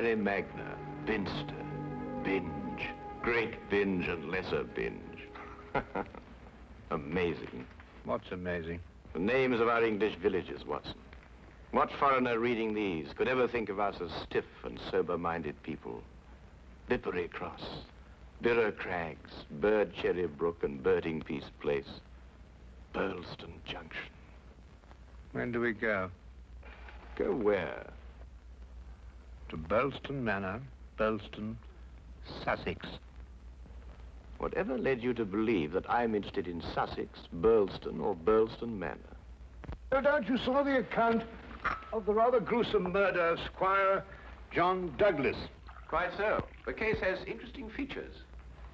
Mary Magna, Binster, Binge, Great Binge and Lesser Binge. Amazing. What's amazing? The names of our English villages, Watson. What foreigner reading these could ever think of us as stiff and sober-minded people? Bippery Cross, Birrer Crags, Bird Cherry Brook, and Birding Piece Place. Burlston Junction. When do we go? Go where? To Burlston Manor, Burlston, Sussex. Whatever led you to believe that I'm interested in Sussex, Burlston, or Burlston Manor? No doubt you saw the account of the rather gruesome murder of Squire John Douglas. Quite so. The case has interesting features.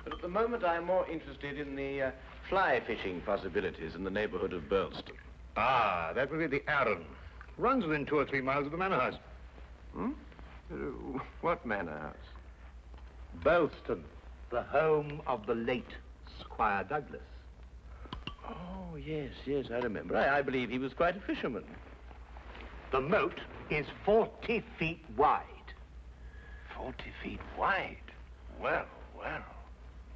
But at the moment, I'm more interested in the uh, fly fishing possibilities in the neighborhood of Burlston. Ah, that would be the Arun. Runs within two or three miles of the manor house. Hmm? Uh, what manor house? Burlston, the home of the late Squire Douglas. Oh, yes, yes, I remember. I, I believe he was quite a fisherman. The moat is 40 feet wide. 40 feet wide? Well, well.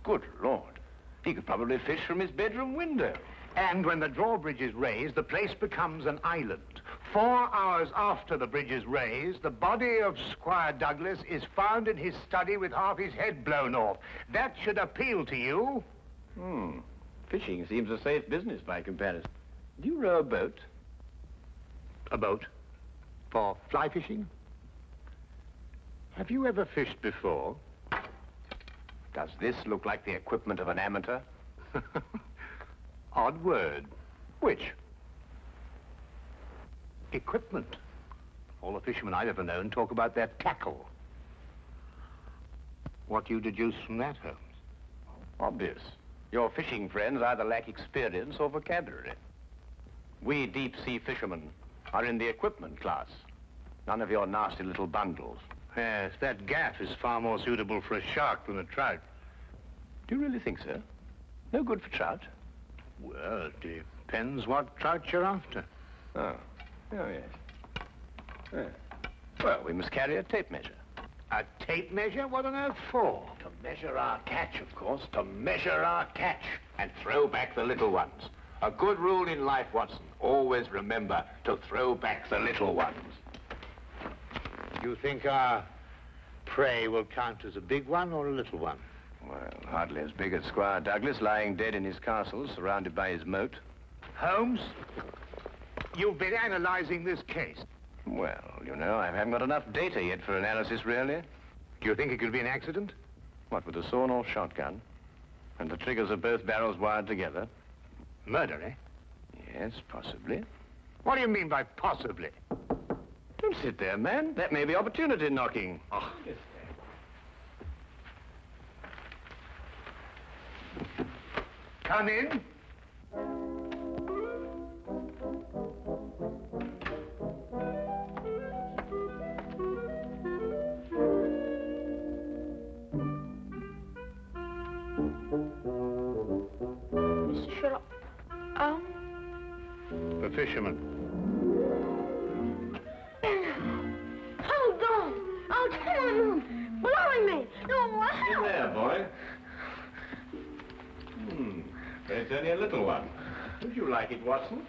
Good Lord. He could probably fish from his bedroom window. And when the drawbridge is raised, the place becomes an island. Four hours after the bridge is raised, the body of Squire Douglas is found in his study with half his head blown off. That should appeal to you. Hmm. Fishing seems a safe business by comparison. Do you row a boat? A boat? For fly fishing? Have you ever fished before? Does this look like the equipment of an amateur? Odd word. Which? Equipment. All the fishermen I've ever known talk about their tackle. What do you deduce from that, Holmes? Obvious. Your fishing friends either lack experience or vocabulary. We deep-sea fishermen are in the equipment class. None of your nasty little bundles. Yes, that gaff is far more suitable for a shark than a trout. Do you really think so? No good for trout? Well, it depends what trout you're after. Oh. Oh, yes. Yeah. Well, we must carry a tape measure. A tape measure? What on earth for? To measure our catch, of course. To measure our catch and throw back the little ones. A good rule in life, Watson. Always remember to throw back the little ones. You think our prey will count as a big one or a little one? Well, hardly as big as Squire Douglas lying dead in his castle, surrounded by his moat. Holmes, you've been analyzing this case. Well, you know, I haven't got enough data yet for analysis, really. Do you think it could be an accident? What, with a sawn-off shotgun? And the triggers of both barrels wired together? Murder, eh? Yes, possibly. What do you mean by possibly? Don't sit there, man. That may be opportunity knocking. Oh. Come in. Fisherman. hold on. I'll tell him. Blimey. No, In there, boy. Hmm. It's only a little one. Would you like it, Watson?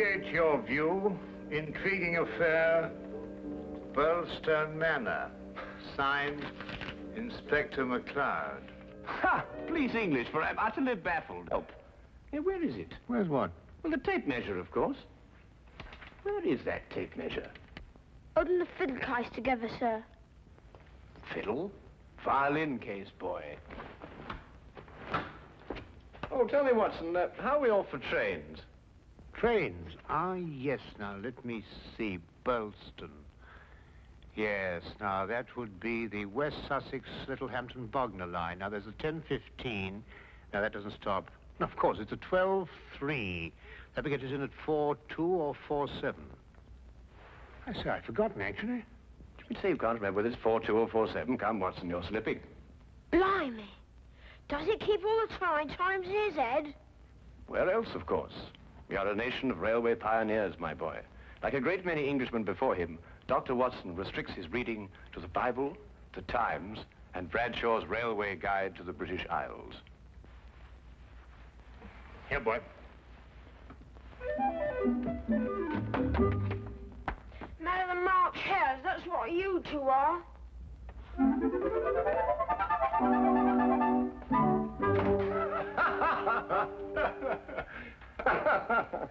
Appreciate your view. Intriguing affair, Burlstone Manor. Signed, Inspector McLeod. Ha! Please, English, for I'm utterly baffled. Oh. Yeah, where is it? Where's what? Well, the tape measure, of course. Where is that tape measure? Holding the fiddle case together, sir. Fiddle? Violin case, boy. Oh, tell me, Watson, uh, how are we off for trains? Trains. Ah, yes. Now, let me see. Burlston. Yes, now, that would be the West Sussex Littlehampton Bognor line. Now, there's a 10.15. Now, that doesn't stop. No, of course, it's a 12.3. That will get us in at 4.2 or 4.7. I say, I'd forgotten, actually. You say you can't remember whether it's 42 or 47. Come, Watson, you're slipping. Blimey. Does it keep all the time times in his head? Where else, of course? We are a nation of railway pioneers, my boy. Like a great many Englishmen before him, Dr. Watson restricts his reading to the Bible, the Times, and Bradshaw's Railway Guide to the British Isles. Here, boy. The March Hares, that's what you two are.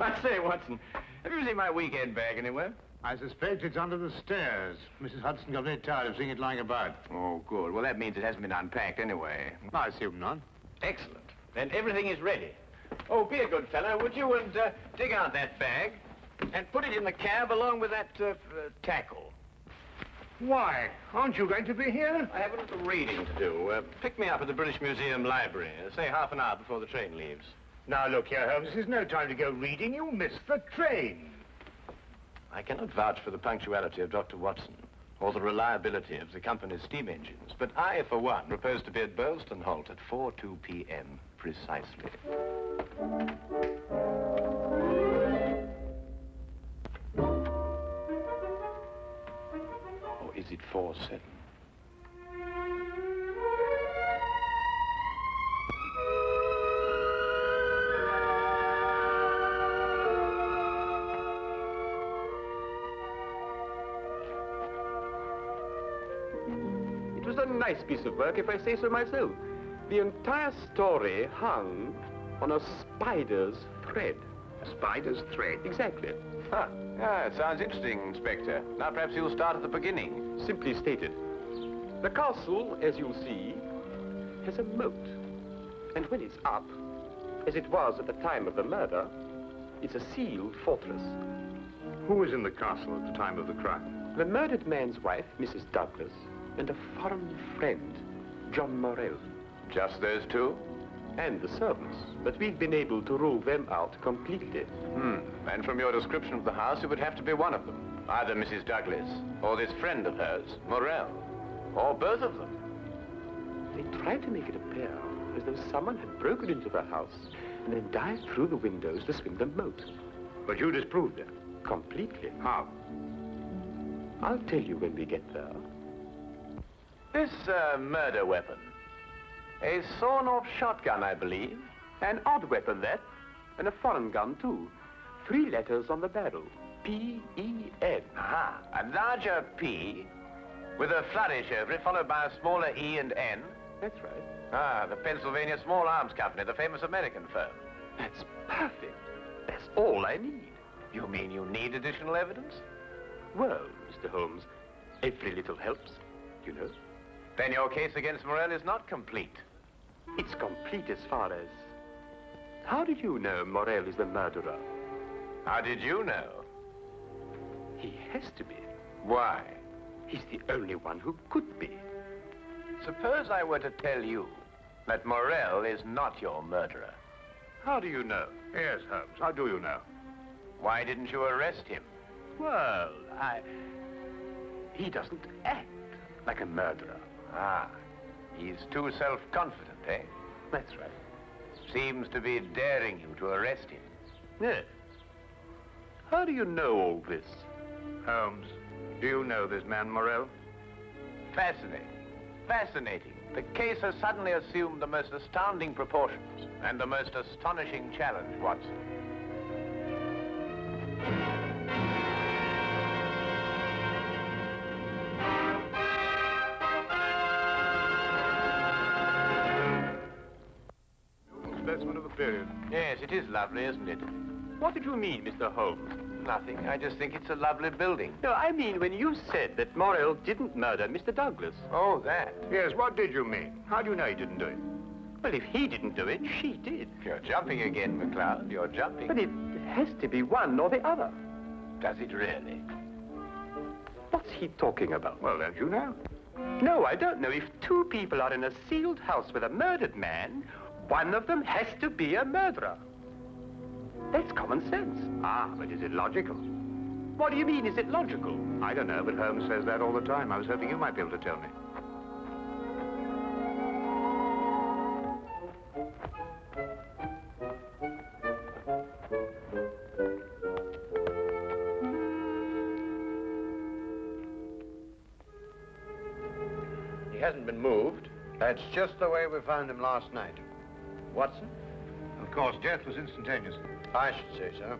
I say, Watson, have you seen my weekend bag anywhere? I suspect it's under the stairs. Mrs. Hudson got very tired of seeing it lying about. Oh, good. Well, that means it hasn't been unpacked anyway. I assume not. Excellent. Then everything is ready. Oh, be a good fellow, would you, and uh, dig out that bag and put it in the cab along with that uh, uh, tackle. Why? Aren't you going to be here? I have a little reading to do. Uh, pick me up at the British Museum Library, uh, say half an hour before the train leaves. Now, look here, Holmes. This is no time to go reading. You'll miss the train. I cannot vouch for the punctuality of Dr. Watson or the reliability of the company's steam engines, but I, for one, propose to be at Burleston Halt at 4.2 p.m. precisely. Or is it 4.7? Nice piece of work, if I say so myself. The entire story hung on a spider's thread. A spider's thread. Exactly. Huh. Ah, it sounds interesting, Inspector. Now, perhaps you'll start at the beginning. Simply stated. The castle, as you see, has a moat. And when it's up, as it was at the time of the murder, it's a sealed fortress. Who was in the castle at the time of the crime? The murdered man's wife, Mrs. Douglas, and a foreign friend, John Morell. Just those two? And the servants. But we've been able to rule them out completely. Hmm. And from your description of the house, it would have to be one of them. Either Mrs. Douglas, or this friend of hers, Morel, or both of them. They tried to make it appear as though someone had broken into the house and then dived through the windows to swim the moat. But you disproved it. Completely. How? I'll tell you when we get there. This uh, murder weapon. A sawn-off shotgun, I believe. An odd weapon, that. And a foreign gun, too. Three letters on the barrel. P-E-N. Aha. A larger P with a flourish over it, followed by a smaller E and N. That's right. Ah, the Pennsylvania Small Arms Company, the famous American firm. That's perfect. That's all I need. You mean you need additional evidence? Well, Mr. Holmes, every little helps, you know. Then your case against Morel is not complete. It's complete as far as... How did you know Morel is the murderer? How did you know? He has to be. Why? He's the only one who could be. Suppose I were to tell you that Morel is not your murderer. How do you know? Yes, Holmes. How do you know? Why didn't you arrest him? Well, I... He doesn't act like a murderer. Ah, he's too self-confident, eh? That's right. Seems to be daring you to arrest him. Yes. How do you know all this? Holmes, do you know this man Morel? Fascinating. Fascinating. The case has suddenly assumed the most astounding proportions and the most astonishing challenge, Watson. Yes, it is lovely, isn't it? What did you mean, Mr. Holmes? Nothing. I just think it's a lovely building. No, I mean when you said that Morrell didn't murder Mr. Douglas. Oh, that. Yes, what did you mean? How do you know he didn't do it? Well, if he didn't do it, she did. You're jumping again, McLeod. You're jumping. But it has to be one or the other. Does it really? What's he talking about? Well, don't you know? No, I don't know. If two people are in a sealed house with a murdered man, one of them has to be a murderer. That's common sense. Ah, but is it logical? What do you mean? Is it logical? I don't know, but Holmes says that all the time. I was hoping you might be able to tell me. He hasn't been moved. That's just the way we found him last night. Watson? Of course, death was instantaneous. I should say so.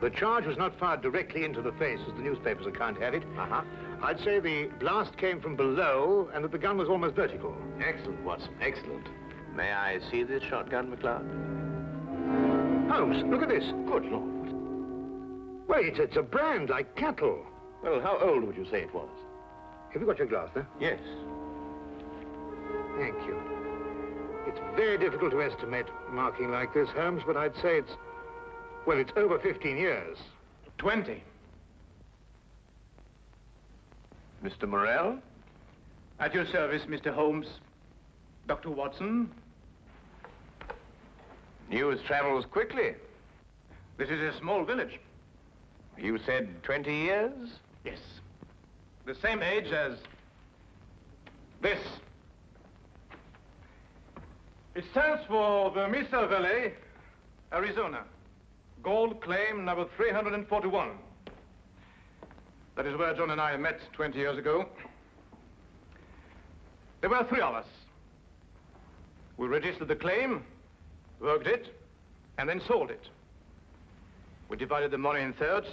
The charge was not fired directly into the face, as the newspapers account have it. Uh-huh. I'd say the blast came from below and that the gun was almost vertical. Excellent, Watson. Excellent. May I see this shotgun, McLeod? Holmes, look at this. Good Lord. Wait, it's a brand like cattle. Well, how old would you say it was? Have you got your glass there? Yes. Thank you. It's very difficult to estimate marking like this, Holmes, but I'd say it's, well, it's over 15 years. 20. Mr. Morrell? At your service, Mr. Holmes. Dr. Watson, News travels quickly. this is a small village. You said 20 years? Yes. The same age as this. It stands for the Mesa Valley, Arizona. Gold claim number 341. That is where John and I met 20 years ago. There were three of us. We registered the claim, worked it, and then sold it. We divided the money in thirds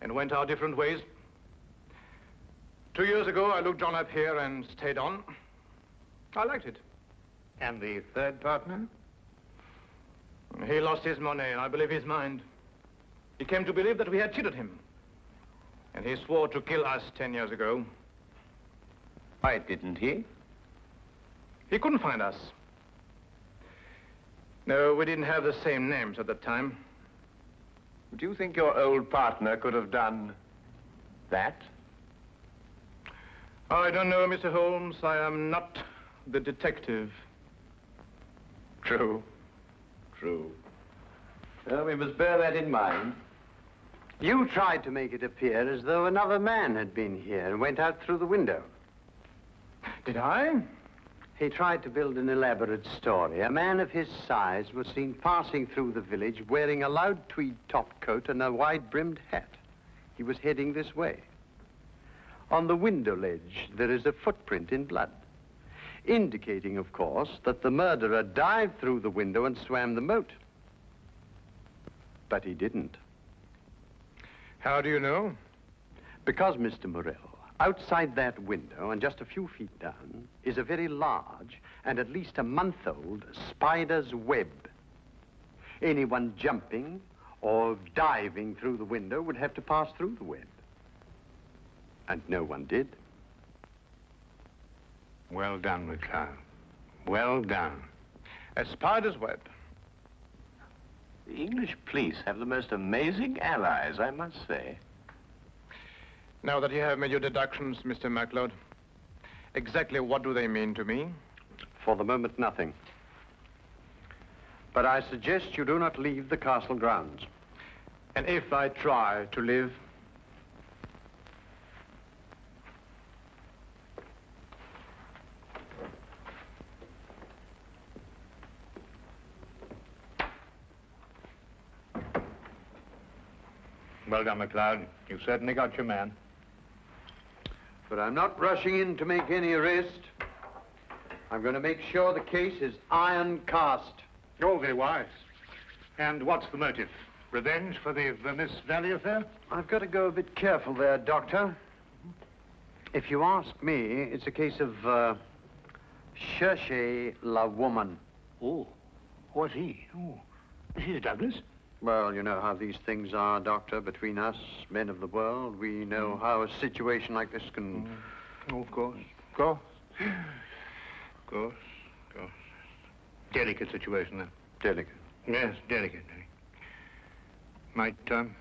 and went our different ways. Two years ago, I looked John up here and stayed on. I liked it. And the third partner? He lost his money, and I believe his mind. He came to believe that we had cheated him. And he swore to kill us ten years ago. Why didn't he? He couldn't find us. No, we didn't have the same names at the time. Do you think your old partner could have done that? I don't know, Mr. Holmes. I am not the detective. True. True. Well, we must bear that in mind. You tried to make it appear as though another man had been here and went out through the window. Did I? He tried to build an elaborate story. A man of his size was seen passing through the village wearing a loud tweed topcoat and a wide-brimmed hat. He was heading this way. On the window ledge, there is a footprint in blood, indicating, of course, that the murderer dived through the window and swam the moat. But he didn't. How do you know? Because, Mr. Morell, outside that window and just a few feet down is a very large and at least a month-old spider's web. Anyone jumping or diving through the window would have to pass through the web. And no one did. Well done, McLeod. Well done. A spider's web. The English police have the most amazing allies, I must say. Now that you have made your deductions, Mr. McLeod, exactly what do they mean to me? For the moment, nothing. But I suggest you do not leave the castle grounds. And if I try to live, Well done, McLeod. You certainly got your man. But I'm not rushing in to make any arrest. I'm going to make sure the case is iron cast. Oh, very wise. And what's the motive? Revenge for the Vermis Valley affair? I've got to go a bit careful there, Doctor. If you ask me, it's a case of, uh, cherchez la woman. Oh. What's he? Oh. Is Douglas? Well, you know how these things are, Doctor, between us, men of the world. We know how a situation like this can... Oh, of course. Of course. Of course. Of course. Delicate situation, then. Delicate. Yes, delicate. Might um,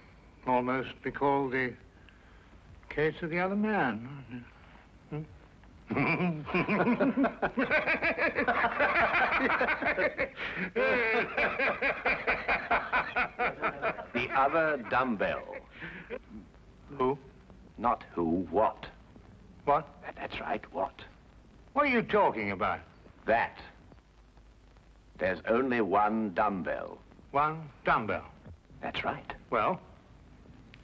almost be called the case of the other man. The other dumbbell. Who? Not who, what. What? That- That's right, what. What are you talking about? That. There's only one dumbbell. One dumbbell. That's right. Well,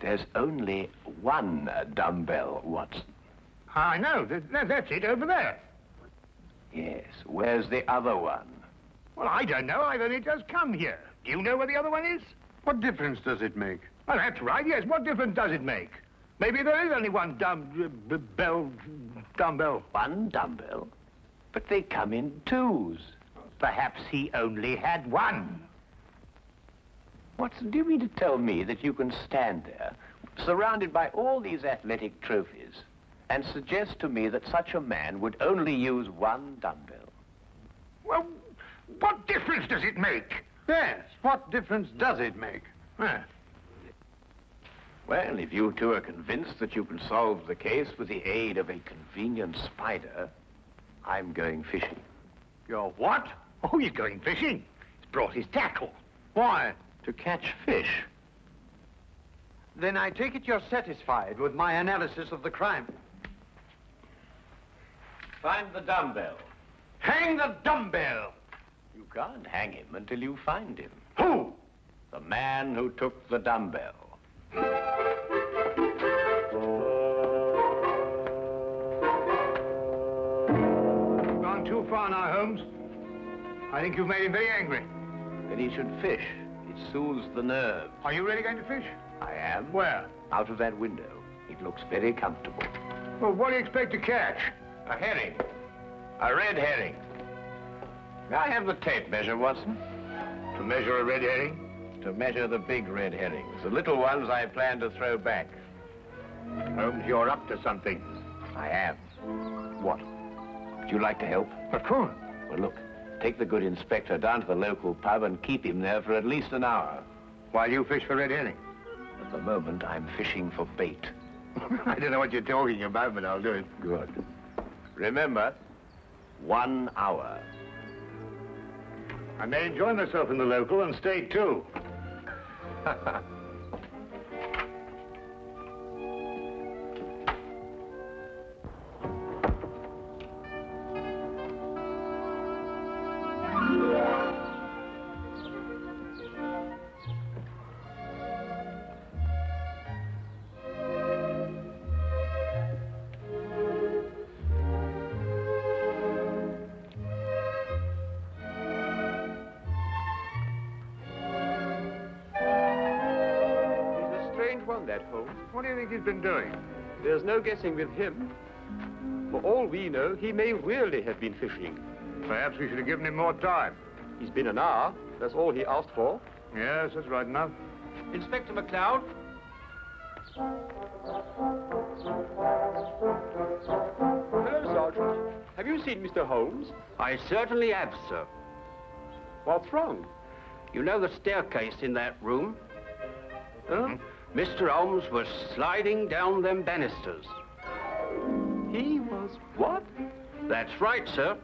There's only one dumbbell, Watson. I know. That, that- that's it over there. Yes. Where's the other one? Well, I don't know. I've only just come here. Do you know where the other one is? What difference does it make? Well, that's right. Yes. What difference does it make? Maybe there is only one dumb uh, bell dumbbell. One dumbbell? But they come in twos. Perhaps he only had one. Watson, do you mean to tell me that you can stand there, surrounded by all these athletic trophies, and suggest to me that such a man would only use one dumbbell? Well, what difference does it make? Yes, what difference does it make? Huh. Well, if you two are convinced that you can solve the case with the aid of a convenient spider, I'm going fishing. You're what? Oh, he's going fishing. He's brought his tackle. Why? To catch fish. Then I take it you're satisfied with my analysis of the crime. Find the dumbbell. Hang the dumbbell. You can't hang him until you find him. Who? The man who took the dumbbell. You've gone too far now, Holmes. I think you've made him very angry. Then he should fish. It soothes the nerves. Are you really going to fish? I am. Where? Out of that window. It looks very comfortable. Well, what do you expect to catch? A herring. A red herring. May I have the tape measure, Watson? To measure a red herring? To measure the big red herrings. The little ones I plan to throw back. Holmes, you're up to something. I am. What? Would you like to help? Of course. Well, look. Take the good inspector down to the local pub and keep him there for at least an hour. While you fish for red herring. At the moment, I'm fishing for bait. I don't know what you're talking about, but I'll do it. Good. Remember, one hour. I may enjoy myself in the local and stay too. a strange one, that Holmes. What do you think he's been doing? There's no guessing with him. For all we know, he may really have been fishing. Perhaps we should have given him more time. He's been an hour. That's all he asked for. Yes, that's right enough. Inspector McLeod? Hello, Sergeant. Have you seen Mr. Holmes? I certainly have, sir. What's wrong? You know the staircase in that room? Huh? Hmm? Mr. Holmes was sliding down them banisters. He was what? That's right, sir.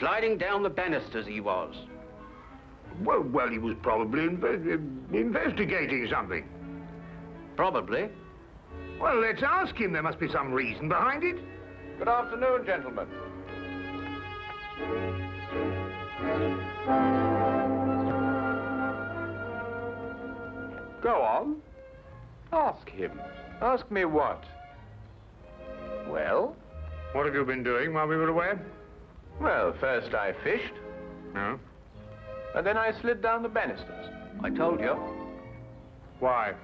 Sliding down the banisters he was. Well, well, he was probably inve- investigating something. Probably. Well, let's ask him. There must be some reason behind it. Good afternoon, gentlemen. Go on. Ask him. Ask me what? Well? What have you been doing while we were away? Well, first I fished, No. and then I slid down the banisters. I told you. Why?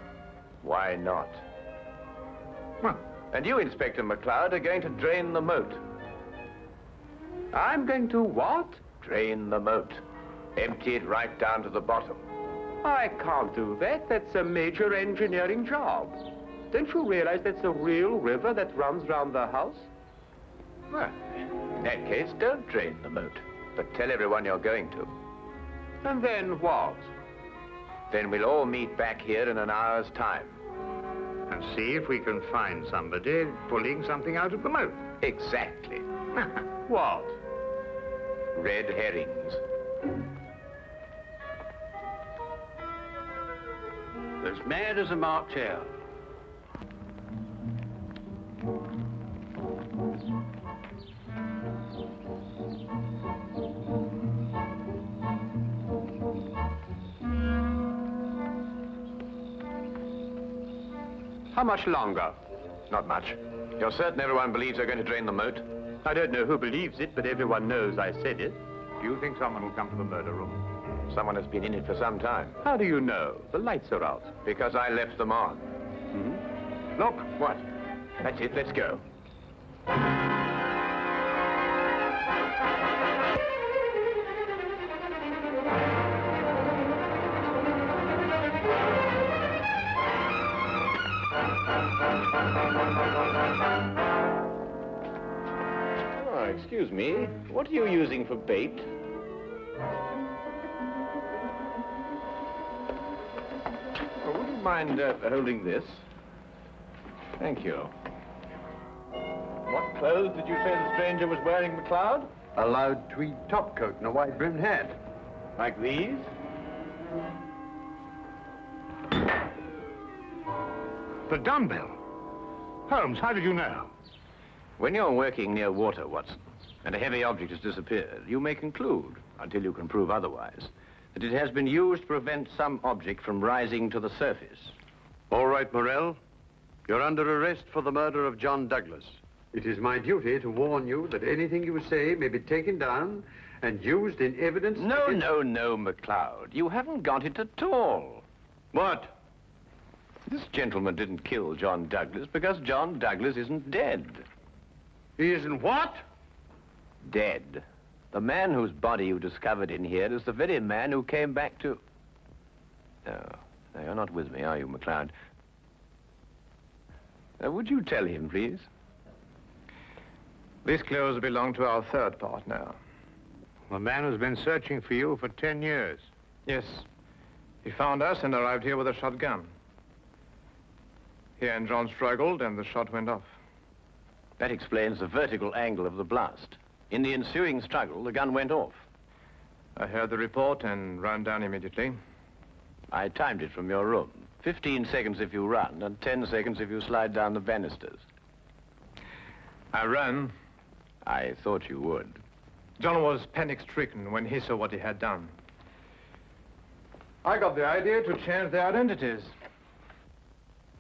Why not? Well, And you, Inspector McLeod, are going to drain the moat. I'm going to what? Drain the moat. Empty it right down to the bottom. I can't do that. That's a major engineering job. Don't you realize that's a real river that runs round the house? Well, in that case, don't drain the moat, but tell everyone you're going to. And then what? Then we'll all meet back here in an hour's time. and see if we can find somebody pulling something out of the moat. Exactly. What? Red herrings. mad as a March hare. How much longer? Not much. You're certain everyone believes they're going to drain the moat? I don't know who believes it, but everyone knows I said it. Do you think someone will come to the murder room? Someone has been in it for some time. How do you know? The lights are out. Because I left them on. Hmm? Look, What? That's it, let's go. Oh, excuse me. What are you using for bait? Mind uh, holding this? Thank you. What clothes did you say the stranger was wearing, McLeod? A loud tweed topcoat and a wide-brimmed hat. Like these? the dumbbell. Holmes, how did you know? When you're working near water, Watson, and a heavy object has disappeared, you may conclude, until you can prove otherwise, that it has been used to prevent some object from rising to the surface. All right, Morell. You're under arrest for the murder of John Douglas. It is my duty to warn you that anything you say may be taken down and used in evidence... No, against- no, no, McLeod. You haven't got it at all. What? This gentleman didn't kill John Douglas because John Douglas isn't dead. He isn't what? Dead. The man whose body you discovered in here is the very man who came back to... No, no, you're not with me, are you, McLeod? Now, would you tell him, please? These clothes belong to our third partner. The man who's been searching for you for ten years. Yes. He found us and arrived here with a shotgun. He and John struggled, and the shot went off. That explains the vertical angle of the blast. In the ensuing struggle, the gun went off. I heard the report and ran down immediately. I timed it from your room. Fifteen seconds if you run, and ten seconds if you slide down the banisters. I ran. I thought you would. John was panic-stricken when he saw what he had done. I got the idea to change their identities.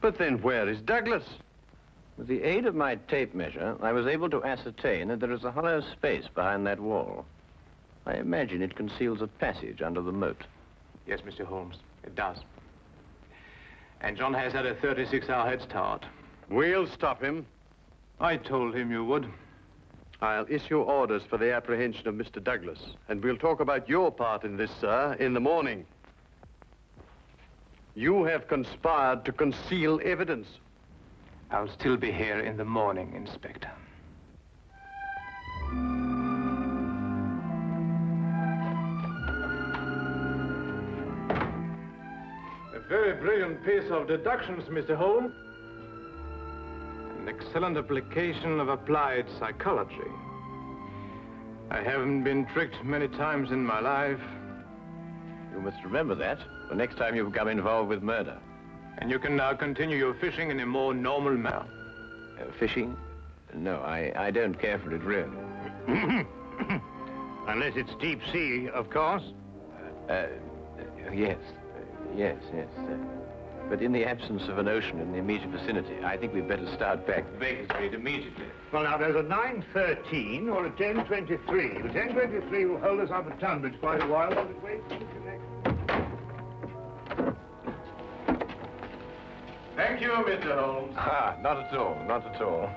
But then where is Douglas? With the aid of my tape measure, I was able to ascertain that there is a hollow space behind that wall. I imagine it conceals a passage under the moat. Yes, Mr. Holmes, it does. And John has had a 36-hour head start. We'll stop him. I told him you would. I'll issue orders for the apprehension of Mr. Douglas, and we'll talk about your part in this, sir, in the morning. You have conspired to conceal evidence. I'll still be here in the morning, Inspector. A very brilliant piece of deductions, Mr. Holmes. An excellent application of applied psychology. I haven't been tricked many times in my life. You must remember that the next time you become involved with murder. And you can now continue your fishing in a more normal manner. Uh, fishing? No, I, I don't care for it, really. Unless it's deep sea, of course. Uh, uh, yes, uh, yes, yes. Uh, but in the absence of an ocean in the immediate vicinity, I think we'd better start back to Baker Street immediately. Well, now, there's a 9.13 or a 10.23. The 10.23 will hold us up at Tunbridge quite a while. Wait? Thank you, Mr. Holmes. Ah, not at all, not at all.